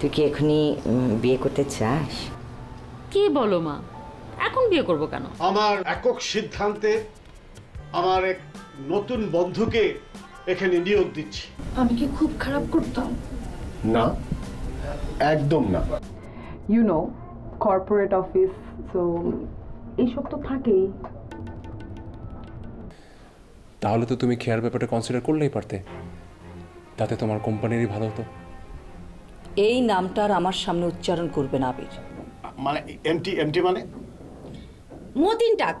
তুই কি এখনই বিয়ে করতে চাস? কি বলো মা? এখন বিয়ে করব কেন? আমার একক সিদ্ধান্তে আমার এক নতুন বন্ধুকে এখানে নিয়োগ দিচ্ছি। আমি কি খুব খারাপ করতাম? না একদম না। You know corporate office so এইসব তো থাকেই। তাহলে তো তুমি খেয়ার ব্যাপারটা কনসিডার করলেই পারতে। তাতে তোমার কোম্পানিরই ভালো হতো। এই নামটা আর আমার সামনে উচ্চারণ করবেন আবির। মানে এমটি এমটি মানে? মতিন টাক।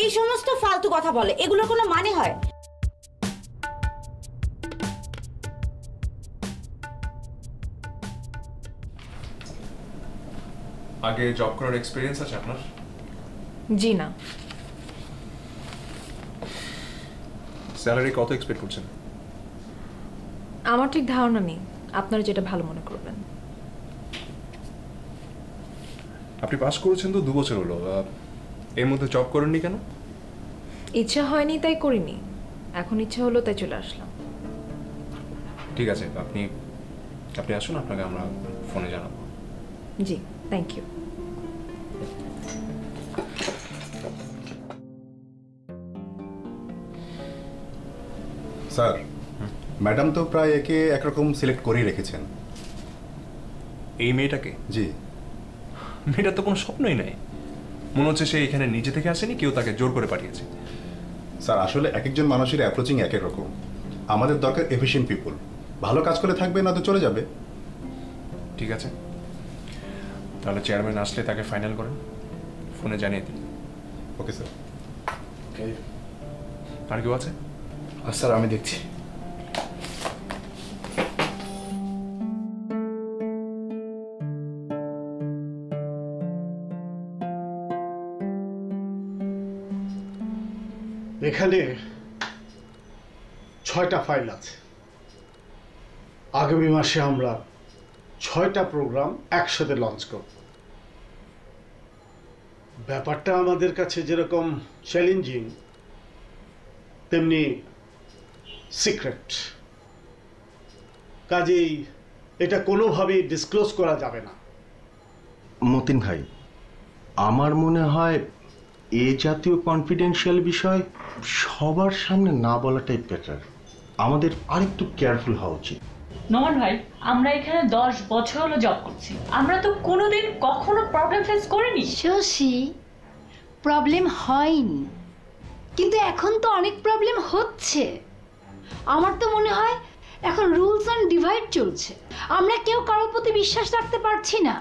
এই সমস্ত ফালতু কথা বলে এগুলোর কোনো মানে হয়? আগে জব করার এক্সপিরিয়েন্স আছে আপনার? জি না। স্যালারি কত এক্সপেক্ট করছেন? আমার ঠিক ধারণা নেই। আপনারা যেটা ভালো মনে করবেন। আপনি পাস করেছেন তো দু বছর হলো এর মধ্যে জব করেননি কেন? ইচ্ছা হয়নি তাই করিনি। এখন ইচ্ছা হলো তাই চলে আসলাম। ঠিক আছে আপনি আপনি আসুন আপনাকে আমরা ফোনে জানাব। জি থ্যাংক ইউ স্যার ম্যাডাম তো প্রায় একে একরকম সিলেক্ট করেই রেখেছেন। এই মেয়েটাকে? জি। মেয়েটার তো কোনো স্বপ্নই নাই। মনে হচ্ছে সে এখানে নিজে থেকে আসেনি কেউ তাকে জোর করে পাঠিয়েছে। স্যার আসলে এক একজন মানুষের অ্যাপ্রোচিং এক এক রকম আমাদের দরকার এফিশিয়েন্ট পিপল ভালো কাজ করে থাকবে না তো চলে যাবে। ঠিক আছে। তাহলে চেয়ারম্যান আসলে তাকে ফাইনাল করেন। ফোনে জানিয়ে দিন। Okay sir. আর কেউ আছে? স্যার আমি দেখছি। এখানে ছয়টা ফাইল আছে। আগামী মাসে আমরা ছয়টা প্রোগ্রাম একসাথে লঞ্চ করব। ব্যাপারটা আমাদের কাছে যেরকম চ্যালেঞ্জিং তেমনি সিক্রেট কাজেই এটা কোনোভাবেই ডিসক্লোজ করা যাবে না। মতিন ভাই, আমার মনে হয় এ জাতীয় কনফিডেন্সিয়াল বিষয় সবার সামনে না বলাটাই বেটার আমাদের আরেকটু কেয়ারফুল হওয়া উচিত। নমন ভাই আমরা এখানে দশ বছর হলো জব করছি। আমরা তো কোনোদিন কখনো প্রবলেম ফেস করিনি। শশী প্রবলেম হয়নি। কিন্তু এখন তো অনেক প্রবলেম হচ্ছে। আমার তো মনে হয় এখন রুলস অ্যান্ড ডিভাইড চলছে। আমরা কেউ কারোর প্রতি বিশ্বাস রাখতে পারছি না।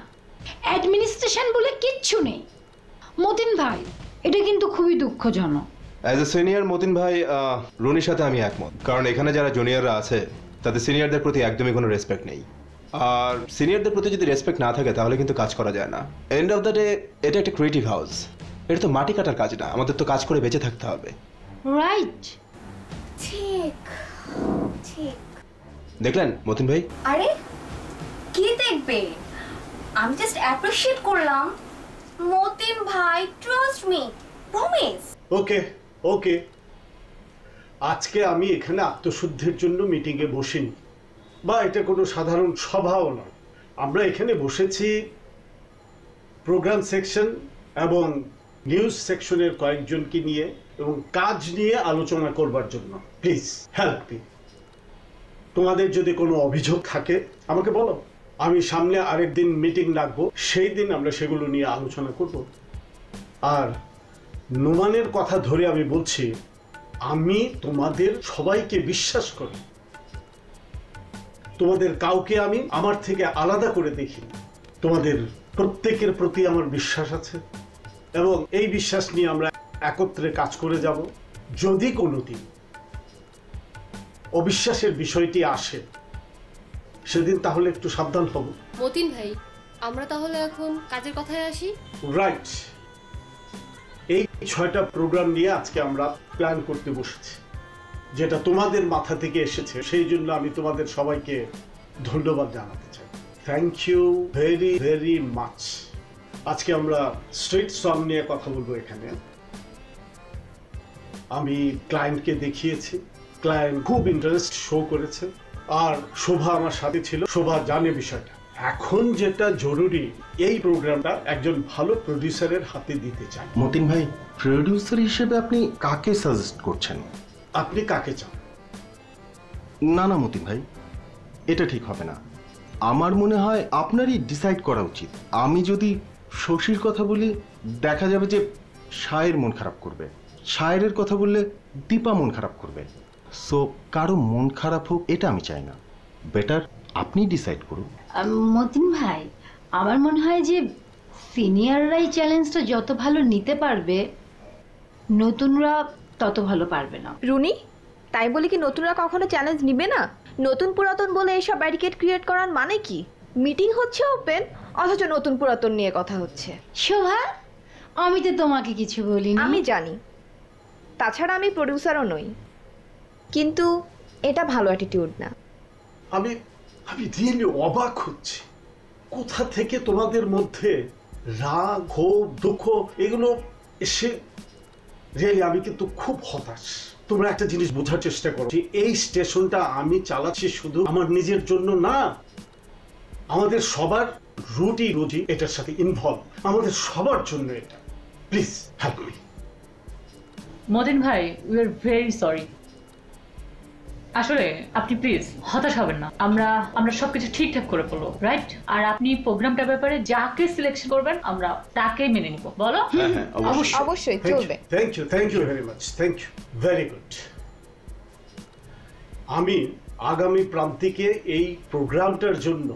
অ্যাডমিনিস্ট্রেশন বলে কিচ্ছু নেই। মতিন ভাই এটা কিন্তু খুবই দুঃখজনক। অ্যাজ এ সিনিয়র মতিন ভাই রনির সাথে আমি একমত। কারণ এখানে যারা জুনিয়ররা আছে তাদের সিনিয়রদের প্রতি একদমই কোনো রেসপেক্ট নেই। আর সিনিয়রদের প্রতি যদি রেসপেক্ট না থাকে তাহলে কিন্তু কাজ করা যায় না। এন্ড অফ দ্য ডে এটা একটা ক্রিয়েটিভ হাউস এটা তো মাটি কাটার কাজ না আমাদের তো কাজ করে বেঁচে থাকতে হবে। রাইট ঠিক ঠিক। দেখলেন মতিন ভাই? আরে কি দেখবে? আমি জাস্ট অ্যাপ্রিশিয়েট করলাম। মতিন ভাই trust me promise okay okay আজকে আমি এখানে আত্মশুদ্ধির জন্য মিটিংয়ে বসিনি। বা এটা কোনো সাধারণ সভাও নয়। আমরা এখানে বসেছি প্রোগ্রাম সেকশন এবং নিউজ সেকশনের কয়েকজনকে নিয়ে এবং কাজ নিয়ে আলোচনা করবার জন্য। প্লিজ হেল্প মি তোমাদের যদি কোনো অভিযোগ থাকে, আমাকে বলো। আমি সামনে আরেকদিন মিটিং ডাকবো সেই দিন আমরা সেগুলো নিয়ে আলোচনা করব। আর নোমানের কথা ধরে আমি বলছি, আমি তোমাদের সবাইকে বিশ্বাস করি। তোমাদের কাউকে আমি আমার থেকে আলাদা করে দেখি। তোমাদের প্রত্যেকের প্রতি আমার বিশ্বাস আছে। এবং এই বিশ্বাস নিয়ে আমরা একত্রে কাজ করে যাব। যদি কোনোদিন অবিশ্বাসের বিষয়টি আসে সেদিন তাহলে একটু সাবধান হব। মতিন ভাই আমরা তাহলে এখন কাজের কথায় আসি? রাইট এই ছয়টা প্রোগ্রাম নিয়ে আজকে আমরা প্ল্যান করতে বসেছি। যেটা তোমাদের মাথা থেকে এসেছে সেই জন্য আমি তোমাদের সবাইকে ধন্যবাদ জানাতে চাই। Thank you very very much আজকে আমরা স্ট্রিট সং নিয়ে কথা বলব এখানে। আমি ক্লায়েন্টকে দেখিয়েছি। ক্লায়েন্ট খুব ইন্টারেস্ট শো করেছে। আর শোভা আমার সাথে ছিল। শোভা জানে বিষয়টা। এখন যেটা জরুরি এই প্রোগ্রামটা একজন ভালো প্রডিউসারের হাতে দিতে চাই। মতিন ভাই প্রডিউসার হিসেবে আপনি কাকে সাজেস্ট করছেন? আপনি কাকে চান? না না মতিন ভাই এটা ঠিক হবে না। আমার মনে হয় আপনারই ডিসাইড করা উচিত। আমি যদি শশীর কথা বলি দেখা যাবে যে সায়ের মন খারাপ করবে। শায়ের কথা বললে দীপা মন খারাপ করবে। সো কারও মন খারাপ হোক এটা আমি চাই না। বেটার আপনি ডিসাইড করুন। মতিন ভাই আমার মনে হয় যে সিনিয়ররাই চ্যালেঞ্জটা যত ভালো নিতে পারবে নতুনরা তত ভালো পারবে না। রুনি তাই বলে কি নতুনরা কখনো চ্যালেঞ্জ নিবে না? নতুন পুরাতন বলে এইসব ব্যারিকেড ক্রিয়েট করার মানে কি? মিটিং হচ্ছে ওপেন অথচ নতুন পুরাতন নিয়ে কথা হচ্ছে। শোভা আমি তো তোমাকে কিছু বলিনি। আমি জানি। তাছাড়া আমি প্রডিউসারও নই। কিন্তু এটা ভালো অ্যাটিটিউড না। আমি আমি রিয়েলি অবাক হচ্ছি। কোথা থেকে তোমাদের মধ্যে রাগ ক্ষোভ দুঃখ এগুলো এসে রিয়েলি আমি কিন্তু খুব হতাশ। তোমরা একটা জিনিস বোঝার চেষ্টা করো যে এই স্টেশনটা আমি চালাচ্ছি শুধু আমার নিজের জন্য না আমাদের সবার রুটি রুজি এটার সাথে ইনভলভ আমাদের সবার জন্য এটা। প্লিজ হেল্প মি মদিন ভাই উই আর ভেরি সরি আসলে আপনি প্লিজ হতাশ হবেন না। আমরা আমরা সবকিছু ঠিকঠাক করে ফেলব রাইট আর আপনি প্রোগ্রামটার ব্যাপারে যাকে সিলেকশন করবেন আমরা তাকেই মেনে নিব। বলো? অবশ্যই। চলবে। Thank you thank you very much thank you very good আমি আগামী প্রান্তিকে এই প্রোগ্রামটার জন্য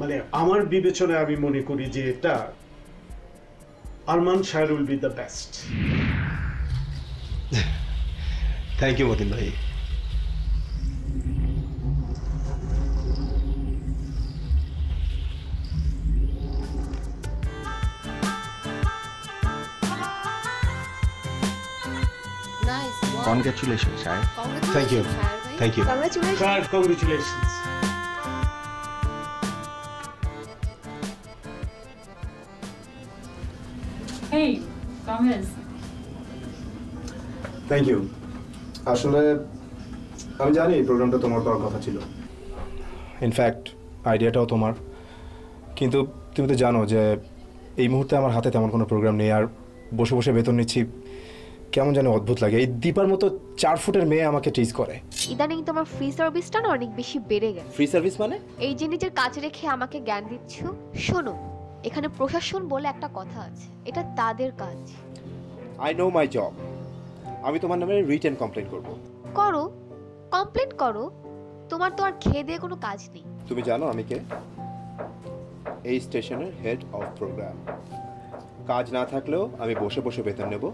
মানে আমার বিবেচনায় আমি মনে করি যে এটা আরমান শাহর will be the best thank you Matin ভাই। কনগ্রাচুলেশন সাহেব thank you thank you sir congratulations hey কামেজ thank you আসলে আমি জানি এই প্রোগ্রামটা তোমার করার কথা ছিল। ইনফ্যাক্ট আইডিয়াটাও তোমার। কিন্তু তুমি তো জানো যে এই মুহূর্তে আমার হাতে তেমন কোনো প্রোগ্রাম নেই। আর বসে বসে বেতন নিচ্ছি কেমন যেন অদ্ভুত লাগে। এই দীপার মতো চার ফুটের মেয়ে আমাকে টিজ করে। ইদানিং তোমার ফ্রি সার্ভিসটা না অনেক বেশি বেড়ে গেছে। ফ্রি সার্ভিস মানে? এই যে নিজের কাছে রেখে আমাকে জ্ঞান দিচ্ছ? শোনো এখানে প্রশাসন বলে একটা কথা আছে। এটা তাদের কাজ। আই নো মাই জব আমি তোমার নামে রিটেন কমপ্লেন করব। করো কমপ্লেন করো। তোমার তো আর খেয়ে দিয়ে কোনো কাজ নেই। তুমি জানো আমি কে? এই স্টেশনের হেড অফ প্রোগ্রাম কাজ না থাকলেও আমি বসে বসে বেতন নেব।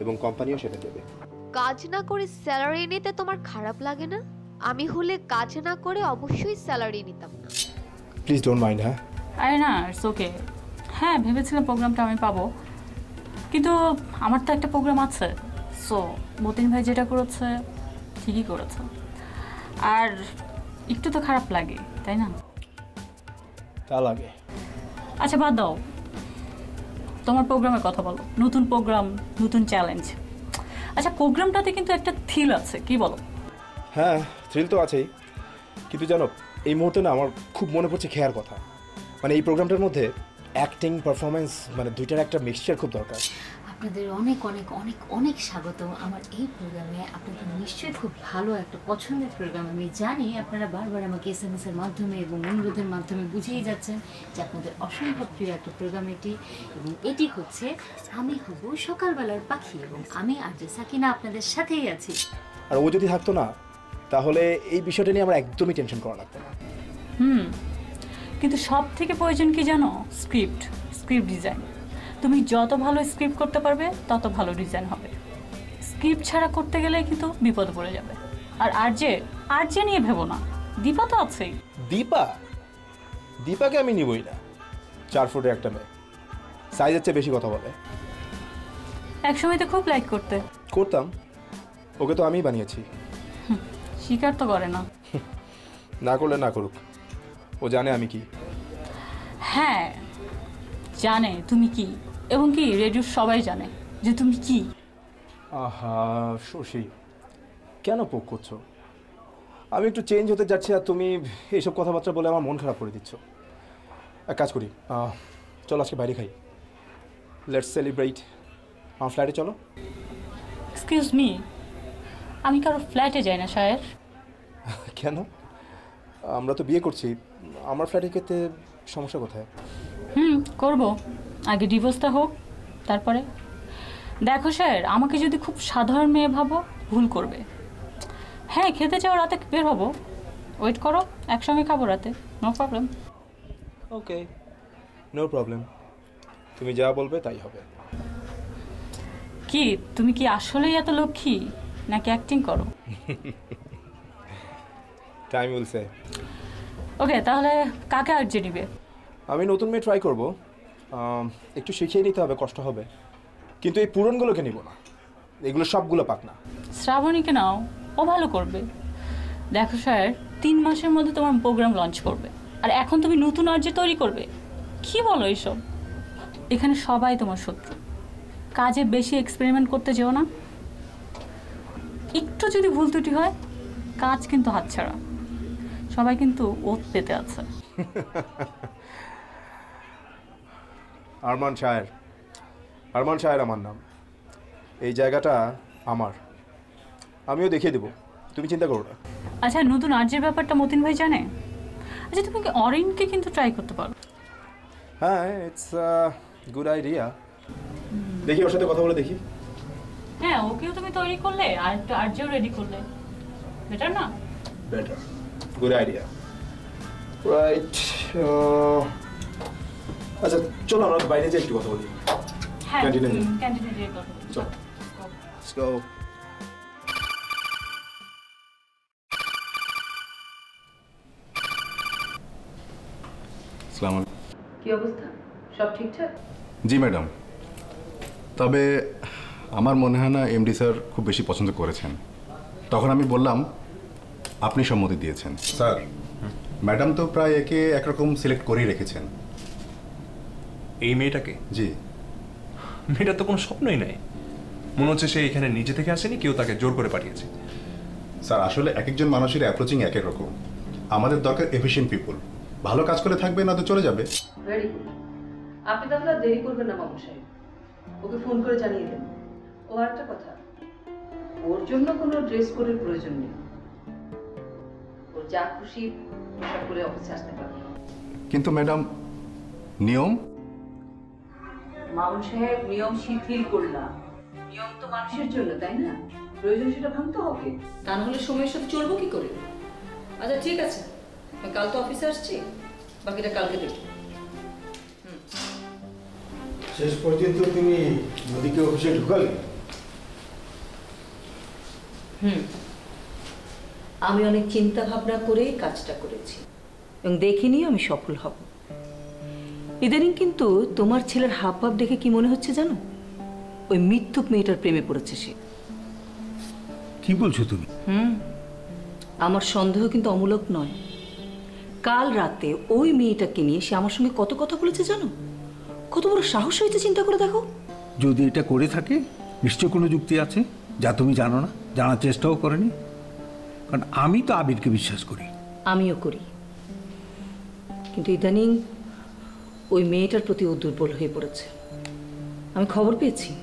এবং কোম্পানিও সেটা দেবে। কাজ না করে স্যালারি নিতে তোমার খারাপ লাগে না? আমি হলে কাজ না করে অবশ্যই স্যালারি নিতাম। না প্লিজ ডোন্ট মাইন্ড হ্যাঁ? আরে না ইটস ওকে হ্যাঁ ভেবেছিলাম প্রোগ্রামটা আমি পাবো। কিন্তু আমার তো একটা প্রোগ্রাম আছে। সো মতিন ভাই যেটা করেছে ঠিকই করেছে। আর একটু তো খারাপ লাগে তাই না? তা লাগে। আচ্ছা বাদ দাও। তোমার প্রোগ্রামের কথা বলো। নতুন প্রোগ্রাম নতুন চ্যালেঞ্জ আচ্ছা প্রোগ্রামটাতে কিন্তু একটা থ্রিল আছে, কি বলো? হ্যাঁ থ্রিল তো আছেই। কিন্তু জানো, এই মুহূর্তে না আমার খুব মনে পড়ছে খেয়ার কথা। মানে এই প্রোগ্রামটার মধ্যে অ্যাক্টিং পারফরমেন্স মানে দুইটার একটা মিক্সচার খুব দরকার। আপনাদের অনেক অনেক অনেক অনেক স্বাগত আমার এই প্রোগ্রামে আপনাদের নিশ্চয়ই খুব ভালো একটা পছন্দের প্রোগ্রাম আমি জানি আপনারা বারবার আমাকে এস এম এর মাধ্যমে এবং অনুরোধের মাধ্যমে বুঝেই যাচ্ছেন যে আপনাদের অসম্ভব প্রিয় একটা প্রোগ্রাম এটি। এবং এটি হচ্ছে আমি হব সকালবেলার পাখি এবং আমি আর যে সাকিনা আপনাদের সাথেই আছি। আর ও যদি থাকতো না তাহলে এই বিষয়টা নিয়ে আমার একদমই টেনশন করা লাগতো না। হুম কিন্তু সব থেকে প্রয়োজন কি জানো? স্ক্রিপ্ট স্ক্রিপ্ট ডিজাইন তুমি যত ভালো স্ক্রিপ্ট করতে পারবে তত ভালো ডিজাইন হবে। স্ক্রিপ্ট ছাড়া করতে গেলে কিন্তু বিপদ পড়ে যাবে। আর আরজে আরজে নিয়ে ভেবো না। দীপা তো আছেই। দীপা? দীপাকে আমি নিবই না। চার ফুটের একটা মেয়ে। সাইজের চেয়ে বেশি কথা বলে। একসময় তো খুব লাইক করতে। করতাম। ওকে তো আমিই বানিয়েছি। স্বীকার তো করে না। না করলে না করুক। ও জানে আমি কি। হ্যাঁ জানে। তুমি কি? এবং কি রেডিওর সবাই জানে যে তুমি কি? আহা শশী কেন পোক করছ? আমি একটু চেঞ্জ হতে যাচ্ছি আর তুমি এইসব কথাবার্তা বলে আমার মন খারাপ করে দিচ্ছ। এক কাজ করি চলো আজকে বাইরে খাই। লেটস সেলিব্রেট আমার ফ্ল্যাটে চলো। এক্সকিউজ মি আমি কারও ফ্ল্যাটে যাই না শায়ের। কেন? আমরা তো বিয়ে করছি। আমার ফ্ল্যাটে খেতে সমস্যা কোথায়? হুম করব। আগে ডিভোর্সটা হোক তারপরে? দেখো স্যার আমাকে যদি খুব সাধারণ মেয়ে ভাবো ভুল করবে। হ্যাঁ খেতে চাও রাতে বের হব। ওয়েট করো একসঙ্গে খাব রাতে। No problem okay no problem তুমি যা বলবে তাই হবে। কি তুমি কি আসলেই এত লক্ষ্মী নাকি অ্যাক্টিং করো? টাইম উইল সে ওকে তাহলে কাকে আর্জে নিবে? আমি নতুন মেয়ে ট্রাই করব। একটু শিখিয়ে নিতে হবে কষ্ট হবে। কিন্তু এই পূরণগুলোকে নিব না। এগুলো সবগুলো পাক না। শ্রাবণীকে নাও ও ভালো করবে। দেখো স্যার তিন মাসের মধ্যে তোমার প্রোগ্রাম লঞ্চ করবে। আর এখন তুমি নতুন আর্য তৈরি করবে। কি বলো এইসব এখানে সবাই তোমার শত্রু। কাজে বেশি এক্সপেরিমেন্ট করতে যেও না। একটু যদি ভুল ত্রুটি হয় কাজ কিন্তু হাতছাড়া। সবাই কিন্তু ওত পেতে আছে। আরমান শায়ের আরমান শায়ের আমার নাম। এই জায়গাটা আমার। আমিও দেখিয়ে দেবো। তুমি চিন্তা করো না। আচ্ছা নতুন আর্যের ব্যাপারটা মতিন ভাই জানে? আচ্ছা তুমি কি অরিনকে কিন্তু ট্রাই করতে পারো? হ্যাঁ ইটস গুড আইডিয়া দেখি ওর সাথে কথা বলে দেখি। হ্যাঁ ওকেও তুমি তৈরি করলে আর একটু আর্যও রেডি করলে। বেটার না? বেটার গুড আইডিয়া রাইট আচ্ছা চলো আমরা বাইরে যাই একটু কথা বলি। হ্যাঁ। ক্যান্টিনে। চলো। Let's go. কি অবস্থা? সব ঠিকঠাক? জি ম্যাডাম। তবে আমার মনে হয় না এমডি স্যার খুব বেশি পছন্দ করেছেন। তখন আমি বললাম আপনি সম্মতি দিয়েছেন। স্যার ম্যাডাম তো প্রায় একে একরকম সিলেক্ট করেই রেখেছেন। এই মেয়েটাকে? জি। মেয়েটার তো কোনো স্বপ্নই নাই। মনে হচ্ছে সে এখানে নিজে থেকে আসেনি কেউ তাকে জোর করে পাঠিয়েছে। স্যার আসলে এক একজন মানুষের অ্যাপ্রোচিং এক এক রকম। আমাদের দরকার এফিশিয়েন্ট পিপল ভালো কাজ করে থাকবে না তো চলে যাবে। ভেরি গুড আপনি তাহলে আর দেরি করবেন না মামু সাহেব। ওকে ফোন করে জানিয়ে দেন। ও আর একটা কথা। ওর জন্য কোনো ড্রেস কোডের প্রয়োজন নেই। ও যা খুশি পোশাক করে অফিসে আসতে পারবে। কিন্তু ম্যাডাম নিয়ম? মামুন সাহেব নিয়ম শিথিল করলাম। নিয়ম তো মানুষের জন্য তাই না? প্রয়োজন সেটা ভাঙতে হবে। তা না হলে সময়ের সাথে চলবো কি করে? আচ্ছা ঠিক আছে। কাল তো অফিসে আসছি। বাকিটা কালকে দেখি। শেষ পর্যন্ত তুমি নদীকে অফিসে ঢুকালে হুম। আমি অনেক চিন্তা ভাবনা করে কাজটা করেছি। এবং দেখিনি আমি সফল হব। ইদানিং কিন্তু তোমার ছেলের হাব ভাব দেখে কি মনে হচ্ছে জানো? ওই মৃত্যুক মেয়েটার প্রেমে পড়েছে সে। কি বলছো তুমি? হুম। আমার সন্দেহ কিন্তু অমূলক নয়। কাল রাতে ওই মেয়েটাকে নিয়ে সে আমার সঙ্গে কত কথা বলেছে জানো? কত বড় সাহস হয়েছে চিন্তা করে দেখো। যদি এটা করে থাকে নিশ্চয় কোনো যুক্তি আছে? যা তুমি জানো না জানার চেষ্টাও করেনি। কারণ আমি তো আবিরকে বিশ্বাস করি। আমিও করি। কিন্তু ইদানিং ওই মেয়েটার প্রতি ও দুর্বল হয়ে পড়েছে। আমি খবর পেয়েছি।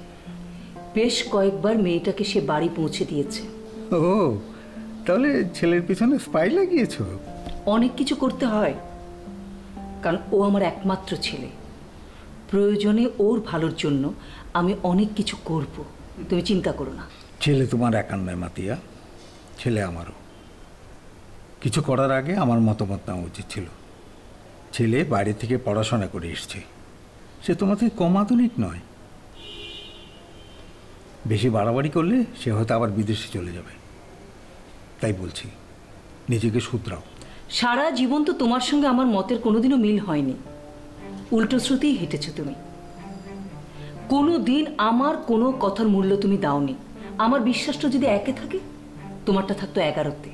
বেশ কয়েকবার মেয়েটাকে সে বাড়ি পৌঁছে দিয়েছে। ও তাহলে ছেলের পিছনে স্পাই লাগিয়েছো? অনেক কিছু করতে হয়। কারণ ও আমার একমাত্র ছেলে। প্রয়োজনে ওর ভালোর জন্য আমি অনেক কিছু করব। তুমি চিন্তা করো না। ছেলে তোমার একার নয় মাতিয়া। ছেলে আমারও। কিছু করার আগে আমার মতামত নেওয়া উচিত ছিল। ছেলে বাইরে থেকে পড়াশোনা করে এসছে। সে তোমার থেকে কম আধুনিক নয়। বেশি বাড়াবাড়ি করলে সে হয়তো আবার বিদেশে চলে যাবে। তাই বলছি, নিজেকে শুধরাও। সারা জীবন তো তোমার সঙ্গে আমার মতের কোনোদিনও মিল হয়নি। উল্টো শ্রুতেই হেঁটেছো তুমি। কোনো দিন আমার কোনো কথার মূল্য তুমি দাওনি। আমার বিশ্বাসটা যদি একে থাকে, তোমারটা থাকতো এগারোতে।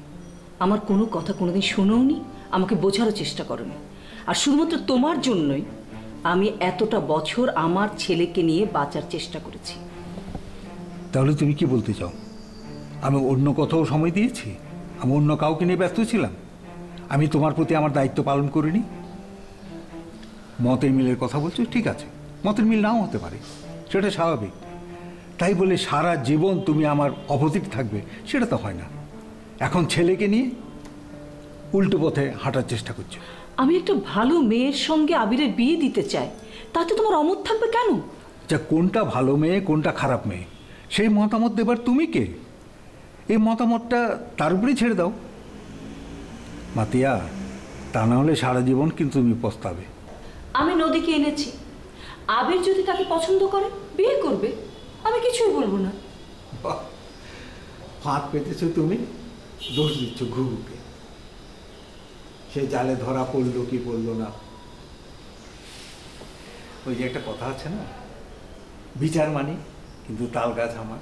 আমার কোনো কথা কোনোদিন শোনোনি আমাকে বোঝারও চেষ্টা করনি। আর শুধুমাত্র তোমার জন্যই আমি এতটা বছর আমার ছেলেকে নিয়ে বাঁচার চেষ্টা করেছি। তাহলে তুমি কি বলতে চাও? আমি অন্য কোথাও সময় দিয়েছি? আমি অন্য কাউকে নিয়ে ব্যস্ত ছিলাম? আমি তোমার প্রতি আমার দায়িত্ব পালন করিনি? মতের মিলের কথা বলছো? ঠিক আছে। মতের মিল নাও হতে পারে। সেটা স্বাভাবিক। তাই বলে সারা জীবন তুমি আমার অপোজিট থাকবে, সেটা তো হয় না। এখন ছেলেকে নিয়ে উল্টো পথে হাঁটার চেষ্টা করছ। আমি একটা ভালো মেয়ের সঙ্গে আবিরের বিয়ে দিতে চাই। তাতে তোমার অমত থাকবে কেন? যা কোনটা ভালো মেয়ে কোনটা খারাপ মেয়ে? সেই মতামত দেবার তুমি কে? এই মতামতটা তার উপরেই ছেড়ে দাও। মাতিয়া তা না হলে সারা জীবন কিন্তু তুমি পস্তাবে। আমি নদীকে এনেছি। আবির যদি তাকে পছন্দ করে বিয়ে করবে। আমি কিছুই বলব না। ফাঁদ পেতেছো তুমি। দোষ দিচ্ছ ঘুঘুকে। সে জালে ধরা পড়ল কি পড়ল না। ওই যে একটা কথা আছে না বিচার মানি কিন্তু তাল গাছ আমার।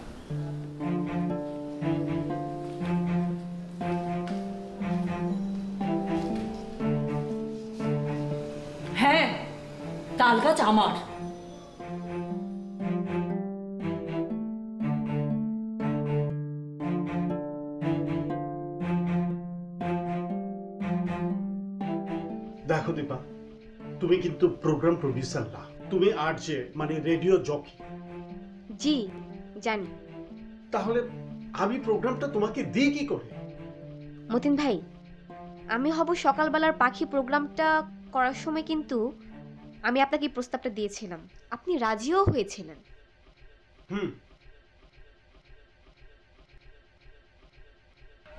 হ্যাঁ তাল গাছ আমার। কিন্তু প্রোগ্রাম প্রডিউসার না। তুমি আর যে মানে রেডিও জকি জি জানি। তাহলে আমি প্রোগ্রামটা তোমাকে দিই কি করে? মতিন ভাই আমি হব সকালবেলার পাখি প্রোগ্রামটা করার সময় কিন্তু আমি আপনাকে প্রস্তাবটা দিয়েছিলাম। আপনি রাজিও হয়েছিলেন। হুম।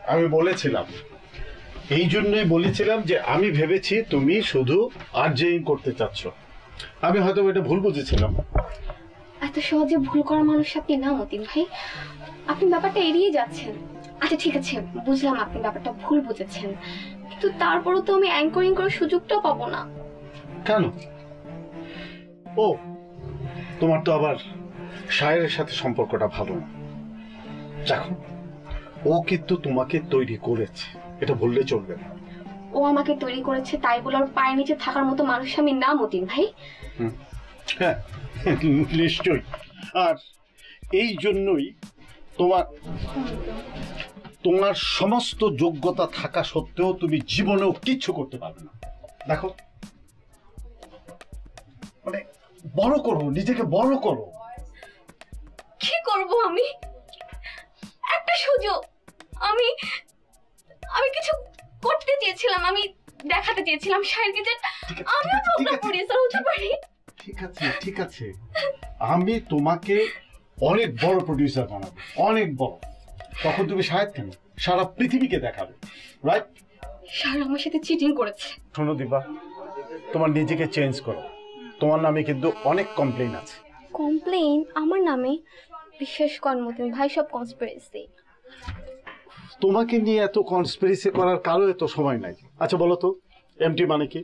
আমি বলেছিলাম এই জন্যই বলেছিলাম যে আমি ভেবেছি তুমি শুধু আর্জেইন করতে চাচ্ছ। আমি হয়তো এটা ভুল বুঝেছিলাম। এত সহজে ভুল করা মানুষ আপনি না মতিন ভাই। আপনি ব্যাপারটা এড়িয়ে যাচ্ছেন। আচ্ছা ঠিক আছে বুঝলাম আপনি ব্যাপারটা ভুল বুঝেছেন। কিন্তু তারপরও তো আমি অ্যাঙ্করিং করার সুযোগটাও পাবো না। কেন? ও তোমার তো আবার শায়ের সাথে সম্পর্কটা ভালো না। দেখো ও কিন্তু তোমাকে তৈরি করেছে। এটা বললে চলবে না। ও আমাকে তৈরি করেছে তাই বলে ওর পায়ের নিচে থাকার মতো মানুষ আমি না মতিন ভাই। হ্যাঁ নিশ্চয়ই। আর এই জন্যই তোমার তোমার সমস্ত যোগ্যতা থাকা সত্ত্বেও তুমি জীবনেও কিচ্ছু করতে পারবে না। দেখো। মানে বড় করো নিজেকে বড় করো। কি করব আমি? একটা সুযোগ। আমি আমি কিছু করতে চেয়েছিলাম আমি দেখাতে চেয়েছিলাম শায়রকে যে আমিও প্রোগ্রাম প্রডিউসার হতে পারি। ঠিক আছে ঠিক আছে। আমি তোমাকে অনেক বড় প্রডিউসার বানাবো অনেক বড়। তখন তুমি শায়দ কেন? সারা পৃথিবীকে দেখাবে রাইট শায়র আমার সাথে চিটিং করেছে। শোনো দিবা তোমার নিজেকে চেঞ্জ করো। তোমার নামে কিন্তু অনেক কমপ্লেন আছে। কমপ্লেইন আমার নামে? বিশ্বাস কর মতিন ভাই সব কনস্পিরেসি তোমাকে নিয়ে এত কনস্পিরেসি করার কারও এত সময় নাই। আচ্ছা বলো তো এমটি মানে কি?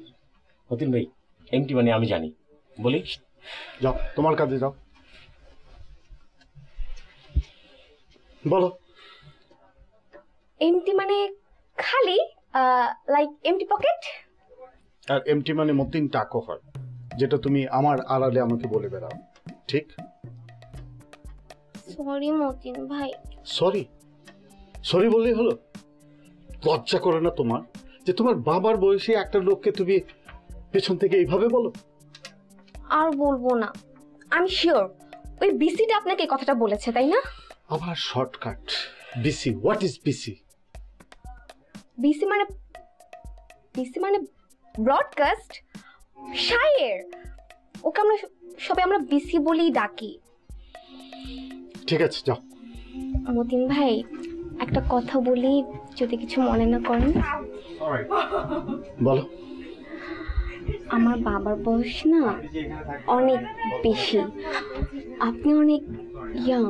মতিন ভাই এমটি মানে আমি জানি। বলি? যাও তোমার কাজে যাও। বলো। এমটি মানে খালি লাইক এমটি পকেট আর এমটি মানে মতিন টাকো হয় যেটা তুমি আমার আড়ালে আমাকে বলে বেড়াও। ঠিক? সরি মতিন ভাই। সরি সরি বললেই হলো। লজ্জা করে না তোমার যে তোমার বাবার বয়সী একটা লোককে তুমি পেছন থেকে এইভাবে বলো? আর বলব না। আমি শিওর ওই বিসিটা আপনাকে এই কথাটা বলেছে তাই না? আবার shortcut BC what is BC? BC মানে বিসি মানে ব্রডকাস্ট শায়ের। ওকে আমরা সবাই আমরা বিসি বলেই ডাকি। ঠিক আছে যাও। মতিন ভাই একটা কথা বলি যদি কিছু মনে না করেন। বলো। আমার বাবার বয়স না অনেক বেশি। আপনি অনেক ইয়াং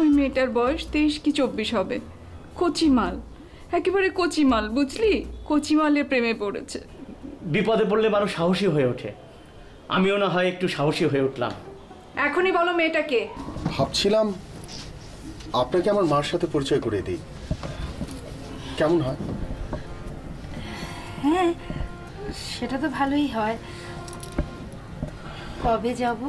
ওই মেয়েটার বয়স তেইশ কি চব্বিশ হবে। কচি মাল একেবারে কচি মাল বুঝলি? কচি মালের প্রেমে পড়েছে। বিপদে পড়লে মানুষ সাহসী হয়ে ওঠে। আমিও না হয় একটু সাহসী হয়ে উঠলাম। এখনই বলো মেয়েটাকে ভাবছিলাম আপনাকে আমার মার সাথে পরিচয় করে দিই। কেমন হয়? হ্যাঁ সেটা তো ভালোই হয়। কবে যাব?